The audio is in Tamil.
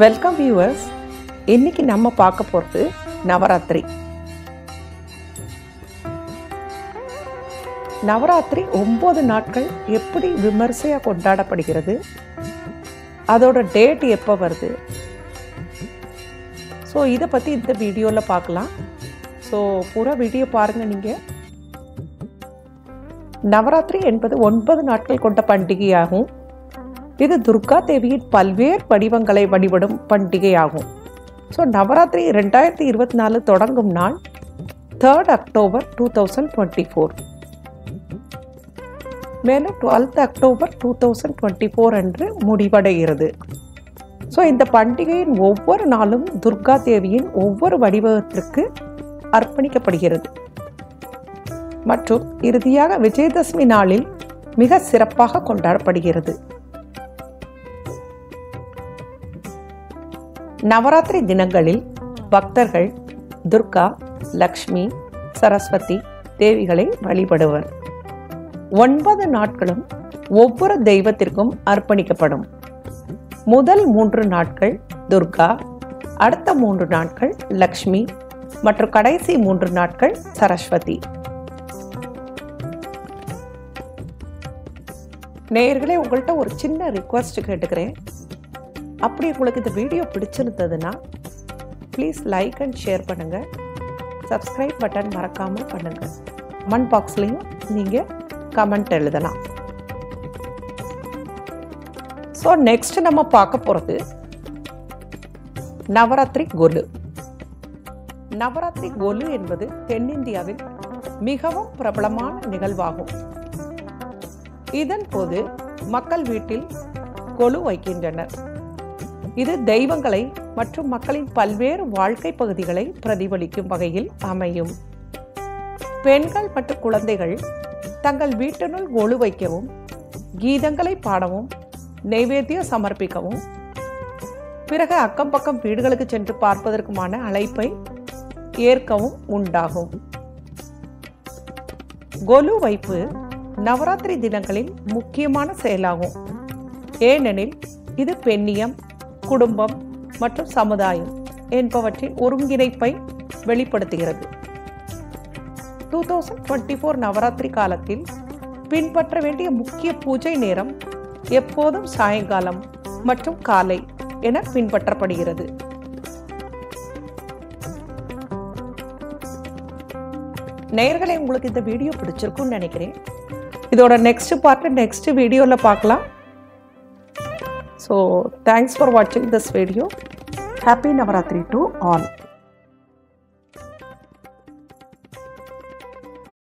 வெல்கம் வியூவர்ஸ் இன்னைக்கு நம்ம பார்க்க போகிறது நவராத்திரி. நவராத்திரி ஒம்பது நாட்கள் எப்படி விமர்சையாக கொண்டாடப்படுகிறது? அதோட டேட் எப்போ வருது? ஸோ இதை பற்றி இந்த வீடியோவில் பார்க்கலாம். ஸோ பூரா வீடியோ பாருங்கள் நீங்கள் நவராத்திரி என்பது ஒன்பது நாட்கள் கொண்ட பண்டிகையாகும். இது துர்கா தேவியின் பல்வேறு வடிவங்களை வழிபடும் பண்டிகையாகும். ஸோ நவராத்திரி ரெண்டாயிரத்தி இருபத்தி நாலு தொடங்கும் நாள் third October two thousand twenty four மேலும் twelfth October two thousand twenty four அன்று முடிவடைகிறது. ஸோ இந்த பண்டிகையின் ஒவ்வொரு நாளும் துர்கா தேவியின் ஒவ்வொரு வடிவத்திற்கு அர்ப்பணிக்கப்படுகிறது. மற்றும் இறுதியாக விஜயதசமி நாளில் மிக சிறப்பாக கொண்டாடப்படுகிறது. நவராத்திரி தினங்களில் பக்தர்கள் துர்கா லக்ஷ்மி சரஸ்வதி தேவிகளை வழிபடுவர். ஒன்பது நாட்களும் ஒவ்வொரு தெய்வத்திற்கும் அர்ப்பணிக்கப்படும். முதல் மூன்று நாட்கள் துர்கா அடுத்த மூன்று நாட்கள் லக்ஷ்மி மற்றும் கடைசி மூன்று நாட்கள் சரஸ்வதி. நேயர்களே உங்கள்கிட்ட ஒரு சின்ன ரிக்வஸ்ட் கேட்டுக்கிறேன். அப்படி உங்களுக்கு இந்த வீடியோ பிடிச்சிருந்ததுன்னா ப்ளீஸ் லைக் அண்ட் ஷேர் பண்ணுங்கள் சப்ஸ்கிரைப் பட்டன் மறக்காமல் பண்ணுங்கள் கமெண்ட் பாக்ஸ்லேயும் நீங்கள் கமெண்ட் எழுதலாம். ஸோ நெக்ஸ்ட் நம்ம பார்க்க போகிறது நவராத்திரி கொலு. நவராத்திரி கொலு என்பது தென்னிந்தியாவில் மிகவும் பிரபலமான நிகழ்வாகும். இதன் போது மக்கள் வீட்டில் கொலு வைக்கின்றனர். இது தெய்வங்களை மற்றும் மக்களின் பல்வேறு வாழ்க்கை பகுதிகளை பிரதிபலிக்கும் வகையில் அமையும். பெண்கள் மற்றும் குழந்தைகள் தங்கள் வீட்டினுள் ஒழு வைக்கவும் கீதங்களை பாடவும் நைவேத்தியம் சமர்ப்பிக்கவும் பிறகு அக்கம் பக்கம் வீடுகளுக்கு சென்று பார்ப்பதற்குமான அழைப்பை ஏற்கவும் உண்டாகும். கொலு வைப்பு நவராத்திரி தினங்களில் முக்கியமான செயலாகும். ஏனெனில் இது பெண்ணியம் குடும்பம் மற்றும் சமுதாயம் என்பவற்றின் ஒருங்கிணைப்பை வெளிப்படுத்துகிறது. Two thousand twenty four Navratri காலத்தில் பின்பற்ற வேண்டிய முக்கிய பூஜை நேரம் எப்போதும் சாயங்காலம் மற்றும் காலை என பின்பற்றப்படுகிறது. நேர்களை உங்களுக்கு இந்த வீடியோ பிடிச்சிருக்கும்னு நினைக்கிறேன். இதோட நெக்ஸ்ட் பார்ட் நெக்ஸ்ட் வீடியோவில் பார்க்கலாம். So thanks for watching this video. Happy Navaratri to all.